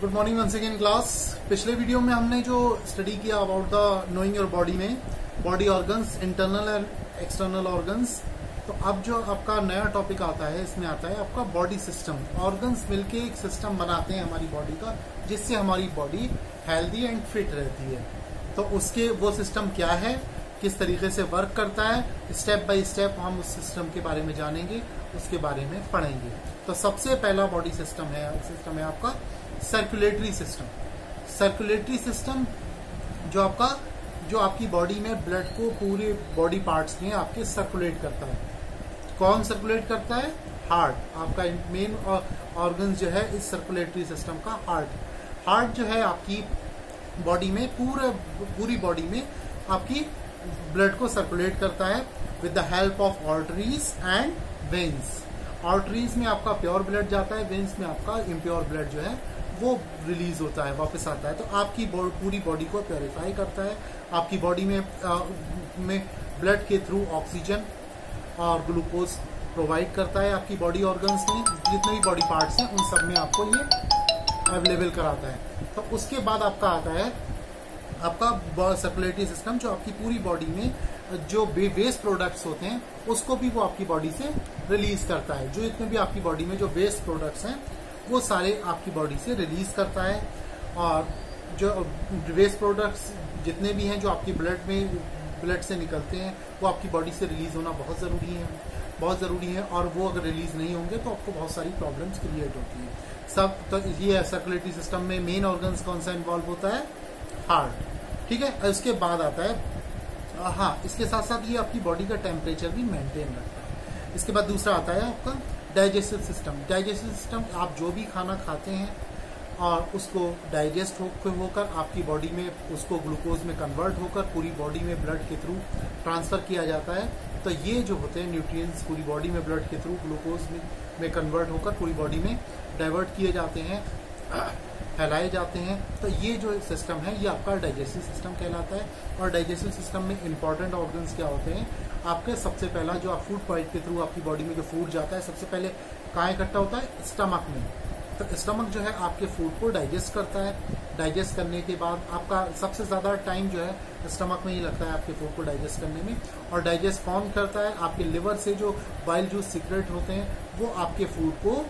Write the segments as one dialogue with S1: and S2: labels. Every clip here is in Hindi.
S1: Good morning one second class पिछले वीडियो में हमने जो स्टडी किया about the knowing your body में body organs internal and external organs तो अब जो आपका नया टॉपिक आता है, इसमें आता है आपका बॉडी सिस्टम ऑर्गन्स मिलके एक सिस्टम बनाते हैं हमारी बॉडी का, जिससे हमारी बॉडी हेल्दी एंड फिट रहती है। तो उसके वो सिस्टम क्या है, किस तरीके से वर्क करता है स्टेप बाय स्टेप हम उस सिस्टम के बारे में जानेंगे, उसके बारे में पढ़ेंगे। तो सबसे पहला बॉडी सिस्टम है सिस्टम है आपका सर्कुलेटरी सिस्टम सर्कुलेटरी सिस्टम जो आपका, जो आपकी बॉडी में ब्लड को पूरे बॉडी पार्ट्स में आपके सर्कुलेट करता है। कौन सर्कुलेट करता है? हार्ट आपका मेन ऑर्गन जो है इस सर्कुलेटरी सिस्टम का हार्ट हार्ट जो है आपकी बॉडी में, पूरे, पूरी बॉडी में आपकी ब्लड को सर्कुलेट करता है with the help of arteries and veins arteries में आपका प्योर ब्लड जाता है वेन्स में आपका इम्प्योर ब्लड जो है वो रिलीज़ होता है वापस आता है तो आपकी पूरी बॉडी को प्योरीफाई करता है। आपकी बॉडी में आ, में ब्लड के थ्रू ऑक्सीजन और ग्लूकोज प्रोवाइड करता है आपकी बॉडी ऑर्गन्स में। जितने भी बॉडी पार्ट्स हैं उन सब में आपको ये अवेलेबल कराता है। तो उसके बाद आपका आता है आपका सर्कुलेटरी सिस्टम जो आपकी पूरी बॉडी में जो वेस्ट प्रोडक्ट्स होते हैं उसको भी वो आपकी बॉडी से रिलीज़ करता है। जो इतने भी आपकी बॉडी में जो वेस्ट प्रोडक्ट्स हैं वो सारे आपकी बॉडी से रिलीज़ करता है और जो वेस्ट प्रोडक्ट्स जितने भी हैं जो आपकी ब्लड में ब्लड से निकलते हैं, वो आपकी बॉडी से रिलीज़ होना बहुत ज़रूरी है, बहुत ज़रूरी है और वो अगर रिलीज़ नहीं होंगे तो आपको बहुत सारी प्रॉब्लम्स क्रिएट होती हैं। सब तो ये सर्कुलेटरी सिस्टम में मेन ऑर्गन्स कौन सा इन्वॉल्व होता है? हार्ट ठीक है? उसके बाद आता है हाँ इसके साथ साथ ये आपकी बॉडी का टेम्परेचर भी मेंटेन रखता है। इसके बाद दूसरा आता है आपका डाइजेस्टिव सिस्टम। डाइजेस्टिव सिस्टम आप जो भी खाना खाते हैं और उसको डाइजेस्ट हो, होकर आपकी बॉडी में उसको ग्लूकोज में कन्वर्ट होकर पूरी बॉडी में ब्लड के थ्रू ट्रांसफ़र किया जाता है। तो ये जो होते हैं न्यूट्रिएंट्स पूरी बॉडी में ब्लड के थ्रू ग्लूकोज में, में कन्वर्ट होकर पूरी बॉडी में डाइवर्ट किए जाते हैं। फैलाए जाते हैं तो ये जो सिस्टम है, ये आपका डाइजेस्टिव सिस्टम कहलाता है। और डाइजेस्टिव सिस्टम में इंपॉर्टेंट ऑर्गन्स क्या होते हैं? आपके सबसे पहला जो आप फ़ूड पाइप के थ्रू आपकी बॉडी में जो फ़ूड जाता है, सबसे पहले कहाँ इकट्ठा होता है? स्टमक में। तो स्टमक जो है, आपके फ़ूड को डाइजेस्ट करता है। डाइजेस्ट करने के बाद आपका सबसे ज़्यादा टाइम जो है स्टमक में ही लगता है आपके फ़ूड को डाइजेस्ट करने में। और डाइजेस्ट कौन करता है, आपके लिवर से जो बाइल जूस सीक्रेट होते हैं, वो आपके फ़ूड को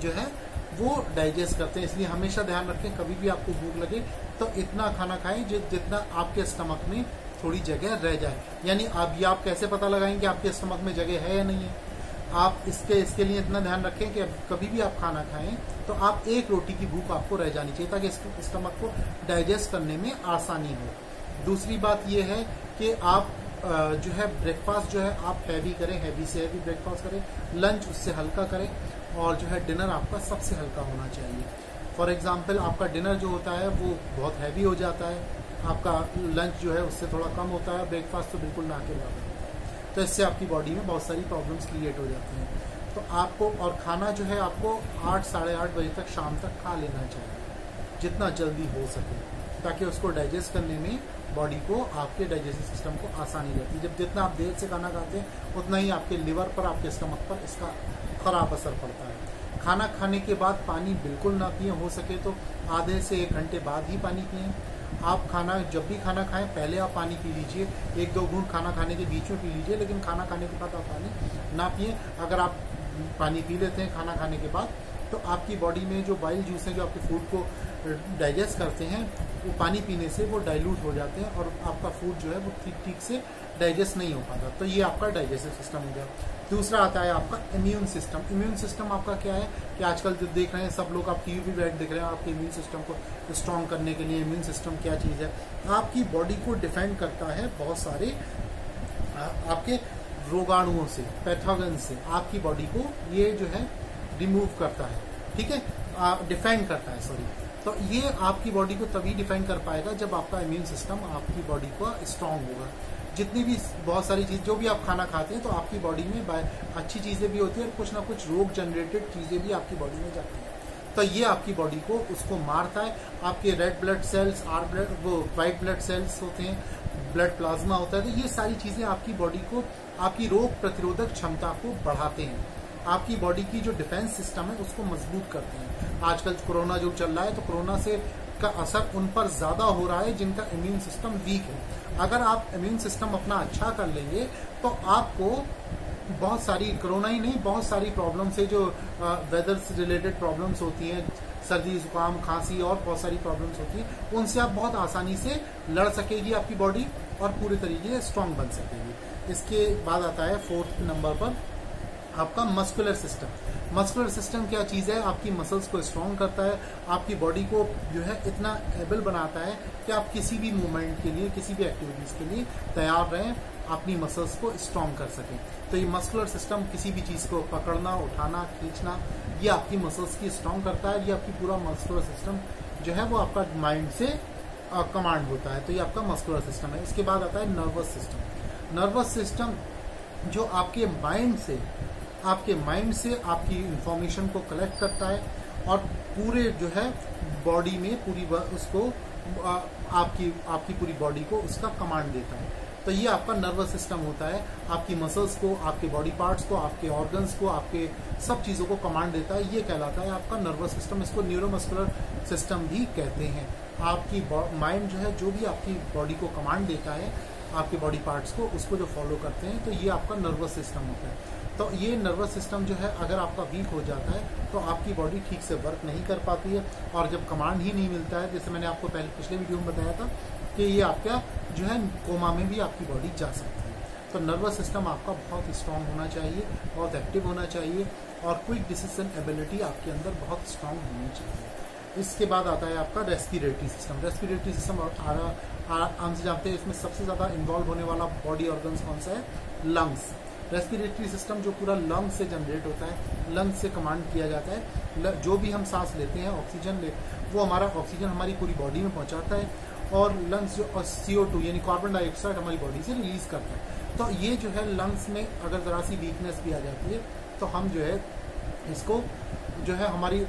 S1: जो है वो डाइजेस्ट करते हैं, इसलिए हमेशा ध्यान रखें, कभी भी आपको भूख लगे तो इतना खाना खाएँ जो, जितना आपके स्टमक में थोड़ी जगह रह जाए। यानी अब ये आप कैसे पता लगाएँगे कि आपके स्टमक में जगह है या नहीं है? आप इसके इसके लिए इतना ध्यान रखें कि कभी भी आप खाना खाएँ तो आप एक रोटी की भूख आपको रह जानी चाहिए ताकि स्टमक को डाइजेस्ट करने में आसानी हो। दूसरी बात यह है कि आप जो है ब्रेकफास्ट जो है आप हैवी करें हैवी से हैवी ब्रेकफास्ट करें लंच उससे हल्का करें। और जो है डिनर आपका सबसे हल्का होना चाहिए। फॉर एग्ज़ाम्पल आपका डिनर जो होता है, वो बहुत हैवी हो जाता है। आपका लंच जो है, उससे थोड़ा कम होता है। ब्रेकफास्ट तो बिल्कुल ना के बराबर तो इससे आपकी बॉडी में बहुत सारी प्रॉब्लम्स क्रिएट हो जाती हैं। तो आपको और खाना जो है, आपको आठ, साढ़े आठ बजे तक शाम तक खा लेना चाहिए, जितना जल्दी हो सके, ताकि उसको डाइजेस्ट करने में बॉडी को, आपके डाइजेस्टिव सिस्टम को आसानी रहती है। जब जितना आप देर से खाना खाते हैं, उतना ही आपके लिवर पर, आपके स्टमक पर इसका खराब असर पड़ता है। खाना खाने के बाद पानी बिल्कुल ना पिए, हो सके तो आधे से एक घंटे बाद ही पानी पिए। आप खाना, जब भी खाना खाएँ, पहले आप पानी पी लीजिए। एक दो घूंट खाना खाने के बीच में पी लीजिए, लेकिन खाना खाने के बाद आप पानी ना पिए। अगर आप पानी पी लेते हैं खाना खाने के बाद तो आपकी बॉडी में जो बाइल जूस हैं, जो आपके फ़ूड को डाइजेस्ट करते हैं, वो पानी पीने से वो डाइल्यूट हो जाते हैं और आपका फ़ूड जो है वो ठीक ठीक से डाइजेस्ट नहीं हो पाता। तो ये आपका डाइजेस्टिव सिस्टम हो गया। दूसरा आता है आपका इम्यून सिस्टम इम्यून सिस्टम आपका क्या है कि आजकल जो देख रहे हैं, सब लोग आप टीवी भी बैठ देख रहे हैं, आपके इम्यून सिस्टम को स्ट्रॉन्ग करने के लिए इम्यून सिस्टम क्या चीज़ है? आपकी बॉडी को डिफेंड करता है बहुत सारे आपके रोगाणुओं से पैथोगन से आपकी बॉडी को ये जो है रिमूव करता है। ठीक है? डिफेंड करता है सॉरी तो ये आपकी बॉडी को तभी डिफेंड कर पाएगा जब आपका इम्यून सिस्टम आपकी बॉडी को स्ट्रांग होगा। जितनी भी बहुत सारी चीज़, जो भी आप खाना खाते हैं तो आपकी बॉडी में अच्छी चीज़ें भी होती है और कुछ ना कुछ रोग जनरेटेड चीज़ें भी आपकी बॉडी में जाती हैं। तो ये आपकी बॉडी को उसको मारता है। आपके red blood cells are blood वो व्हाइट ब्लड सेल्स होते हैं ब्लड प्लाज्मा होता है तो ये सारी चीज़ें आपकी बॉडी को, आपकी रोग प्रतिरोधक क्षमता को बढ़ाते हैं। आपकी बॉडी की जो डिफेंस सिस्टम है, उसको मज़बूत करते हैं। आजकल कोरोना जो चल रहा है तो कोरोना से का असर उन पर ज़्यादा हो रहा है जिनका इम्यून सिस्टम वीक है। अगर आप इम्यून सिस्टम अपना अच्छा कर लेंगे तो आपको बहुत सारी कोरोना ही नहीं, बहुत सारी प्रॉब्लम से जो वेदर से रिलेटेड प्रॉब्लम्स होती हैं, सर्दी, जुकाम, खांसी और बहुत सारी प्रॉब्लम्स होती है, उनसे आप बहुत आसानी से लड़ सकेगी आपकी बॉडी और पूरे तरीके से स्ट्रांग बन सकेगी। इसके बाद आता है फोर्थ नंबर पर। आपका मस्कुलर सिस्टम मस्कुलर सिस्टम क्या चीज़ है? आपकी मसल्स को स्ट्रॉन्ग करता है, आपकी बॉडी को जो है इतना एबल बनाता है कि आप किसी भी मूवमेंट के लिए, किसी भी एक्टिविटीज़ के लिए तैयार रहें, अपनी मसल्स को स्ट्रॉन्ग कर सकें। तो ये मस्कुलर सिस्टम किसी भी चीज़ को पकड़ना, उठाना, खींचना, ये आपकी मसल्स की स्ट्रॉन्ग करता है, ये आपकी पूरा मस्कुलर सिस्टम जो है वो आपका माइंड से कमांड होता है। तो ये आपका मस्कुलर सिस्टम है। इसके बाद आता है नर्वस सिस्टम नर्वस सिस्टम जो आपके माइंड से आपके माइंड से आपकी इंफॉर्मेशन को कलेक्ट करता है और पूरे जो है बॉडी में पूरी उसको आपकी आपकी पूरी बॉडी को उसका कमांड देता है। तो ये आपका नर्वस सिस्टम होता है। आपकी मसल्स को, आपके बॉडी पार्ट्स को, आपके ऑर्गन्स को, आपके सब चीज़ों को कमांड देता है। ये कहलाता है आपका नर्वस सिस्टम इसको न्यूरोमस्कुलर सिस्टम भी कहते हैं। आपकी माइंड जो है, जो भी आपकी बॉडी को कमांड देता है, आपके बॉडी पार्ट्स को, उसको जो फॉलो करते हैं तो ये आपका नर्वस सिस्टम होता है। तो ये नर्वस सिस्टम जो है, अगर आपका वीक हो जाता है तो आपकी बॉडी ठीक से वर्क नहीं कर पाती है। और जब कमांड ही नहीं मिलता है, जैसे मैंने आपको पहले पिछले वीडियो में बताया था कि ये आपका जो है कोमा में भी आपकी बॉडी जा सकती है। तो नर्वस सिस्टम आपका बहुत स्ट्रांग होना चाहिए, बहुत एक्टिव होना चाहिए और क्विक डिसीज़न एबिलिटी आपके अंदर बहुत स्ट्रांग होनी चाहिए। इसके बाद आता है आपका रेस्पिरेटरी सिस्टम रेस्पिरेटरी सिस्टम आम से जानते हैं, इसमें सबसे ज़्यादा इन्वॉल्व होने वाला बॉडी ऑर्गन्स कौन सा है? लंग्स रेस्पिरेटरी सिस्टम जो पूरा लंग से जनरेट होता है लंग से कमांड किया जाता है। जो भी हम सांस लेते हैं ऑक्सीजन ले, वो हमारा ऑक्सीजन हमारी पूरी बॉडी में पहुंचाता है और लंग्स जो सी ओ टू यानी कार्बन डाइऑक्साइड हमारी बॉडी से रिलीज़ करता है। तो ये जो है लंग्स में अगर जरा सी वीकनेस भी आ जाती है तो हम जो है इसको जो है हमारी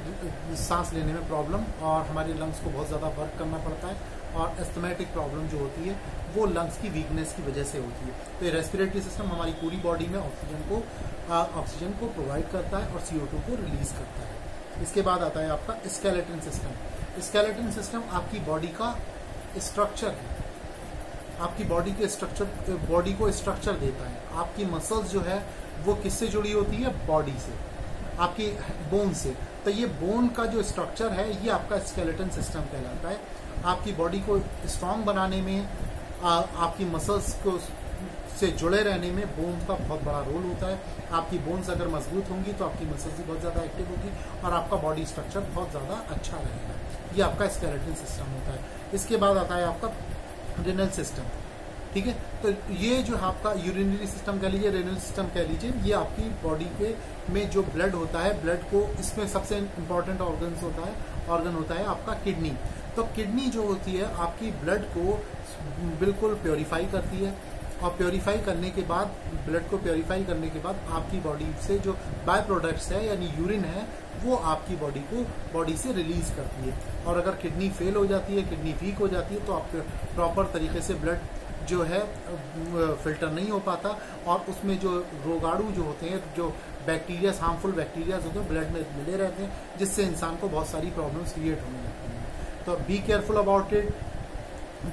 S1: सांस लेने में प्रॉब्लम और हमारे लंग्स को बहुत ज़्यादा वर्क करना पड़ता है और एस्थमेटिक प्रॉब्लम जो होती है, वो लंग्स की वीकनेस की वजह से होती है। तो रेस्पिरेटरी सिस्टम हमारी पूरी बॉडी में ऑक्सीजन को ऑक्सीजन को प्रोवाइड करता है और सीओ को रिलीज़ करता है। इसके बाद आता है आपका स्केलेटन सिस्टम स्केलेटन सिस्टम आपकी बॉडी का स्ट्रक्चर है। आपकी बॉडी के स्ट्रक्चर बॉडी को स्ट्रक्चर देता है। आपकी मसल्स जो है, वो किससे जुड़ी होती है? बॉडी से। आपकी बोन से। तो ये बोन का जो स्ट्रक्चर है ये आपका स्केलेटन सिस्टम कहलाता है। आपकी बॉडी को स्ट्रांग बनाने में आ, आपकी मसल्स को से जुड़े रहने में बोन्स का बहुत बड़ा रोल होता है। आपकी बोन्स अगर मज़बूत होंगी तो आपकी मसल्स भी बहुत ज़्यादा एक्टिव होगी और आपका बॉडी स्ट्रक्चर बहुत ज़्यादा अच्छा रहेगा। ये आपका स्केलेटन सिस्टम होता है। इसके बाद आता है आपका रिनल सिस्टम ठीक है? तो ये जो आपका यूरिनरी सिस्टम कह लीजिए रेनल सिस्टम कह लीजिए, ये आपकी बॉडी के में जो ब्लड होता है ब्लड को इसमें सबसे इंपॉर्टेंट ऑर्गन होता है ऑर्गन होता है आपका किडनी तो किडनी जो होती है, आपकी ब्लड को बिल्कुल प्योरीफाई करती है। और प्योरीफाई करने के बाद ब्लड को प्योरीफाई करने के बाद आपकी बॉडी से जो बाय प्रोडक्ट्स है, यानी यूरिन है, वो आपकी बॉडी को बॉडी से रिलीज़ करती है। और अगर किडनी फेल हो जाती है किडनी वीक हो जाती है तो आप प्रॉपर तरीके से ब्लड जो है फ़िल्टर नहीं हो पाता और उसमें जो रोगाणु जो होते हैं, जो बैक्टीरिया हार्मफुल बैक्टीरिया होते हैं ब्लड में मिले रहते हैं, जिससे इंसान को बहुत सारी प्रॉब्लम्स क्रिएट होने लगती हैं। तो बी केयरफुल अबाउट इट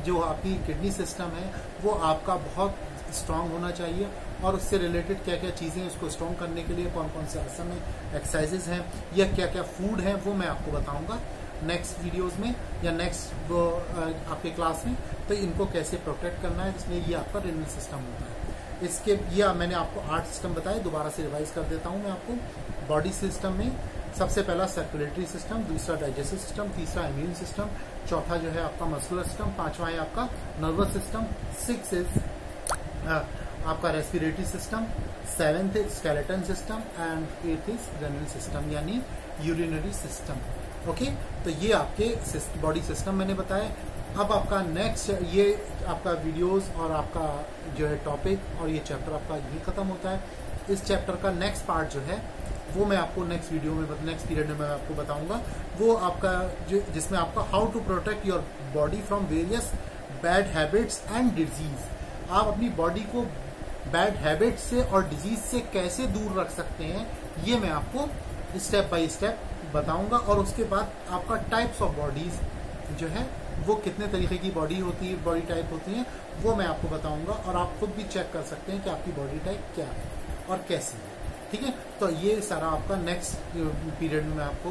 S1: जो आपकी किडनी सिस्टम है, वो आपका बहुत स्ट्रांग होना चाहिए और उससे रिलेटेड क्या क्या चीज़ें उसको स्ट्रांग करने के लिए कौन कौन से आसन है एक्सरसाइजेज हैं या क्या क्या फ़ूड है, वो मैं आपको बताऊँगा। नेक्स्ट वीडियोस में या नेक्स्ट आपके क्लास में तो इनको कैसे प्रोटेक्ट करना है, जिसमें ये आपका रिनल सिस्टम होता है। इसके, या मैंने आपको आठ सिस्टम बताया, दोबारा से रिवाइज कर देता हूँ मैं आपको। बॉडी सिस्टम में सबसे पहला सर्कुलेटरी सिस्टम दूसरा डाइजेस्टिव सिस्टम तीसरा इम्यून सिस्टम चौथा जो है आपका मस्कुलर सिस्टम पांचवा है आपका नर्वस सिस्टम सिक्स इज़ आपका respiratory system seventh is skeleton system and eighth is renal system यानी यूरिनरी सिस्टम ओके तो ये आपके बॉडी सिस्टम मैंने बताया। अब आपका नेक्स्ट ये आपका वीडियोस और आपका जो है टॉपिक और ये चैप्टर आपका यही खत्म होता है। इस चैप्टर का नेक्स्ट पार्ट जो है, वो मैं आपको नेक्स्ट वीडियो में नेक्स्ट पीरियड में मैं आपको बताऊँगा। वो आपका जिसमें आपका how to protect your body from various bad habits and diseases आप अपनी बॉडी को बैड हैबिट से और डिज़ीज़ से कैसे दूर रख सकते हैं, ये मैं आपको स्टेप बाय स्टेप बताऊँगा और उसके बाद आपका टाइप्स ऑफ़ बॉडीज जो है, वो कितने तरीके की बॉडी होती है बॉडी टाइप होती है, वो मैं आपको बताऊँगा और आप खुद भी चेक कर सकते हैं कि आपकी बॉडी टाइप क्या है और कैसी है। ठीक है? तो ये सारा आपका नेक्स्ट पीरियड में मैं आपको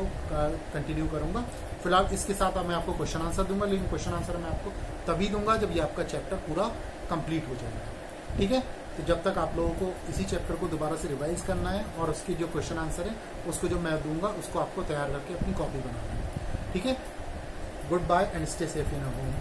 S1: कंटिन्यू करूँगा। फ़िलहाल इसके साथ मैं आपको क्वेश्चन आंसर दूँगा, लेकिन क्वेश्चन आंसर मैं आपको तभी दूँगा जब ये आपका चैप्टर पूरा कंप्लीट हो जाएगा। ठीक है? तो जब तक आप लोगों को इसी चैप्टर को दोबारा से रिवाइज करना है और उसकी जो क्वेश्चन आंसर है, उसको जो मैं दूँगा, उसको आपको तैयार करके अपनी कॉपी बनाना है। ठीक है? Good bye and stay safe in home